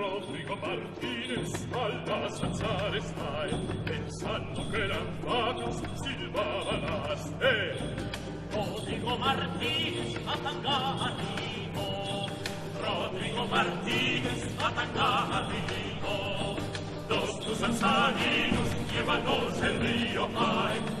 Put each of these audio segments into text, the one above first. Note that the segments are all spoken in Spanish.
Rodrigo Martínez al Salazar está pensando que eran vacas silbaban las eh. Rodrigo Martínez ataca a Rodrigo Martínez ataca a Rico Los tus llevan Llévanos el río ay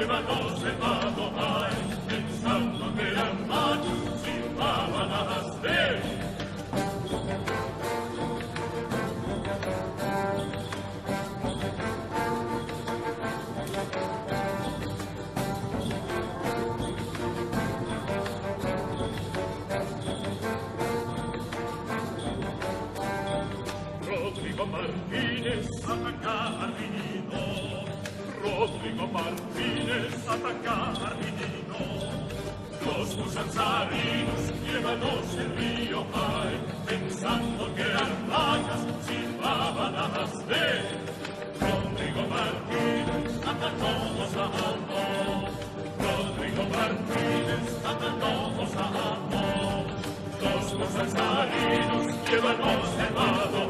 Llévanos, hermanos, Rodrigo Martínez ataca al menino. Rodrigo Martínez ataca al menino. Los musanzarinos llévanos el río Pai, pensando que arpacas silbaban a las de. Rodrigo Martínez atacamos a ambos. Rodrigo Martínez atacamos a ambos. Los musanzarinos llévanos el vado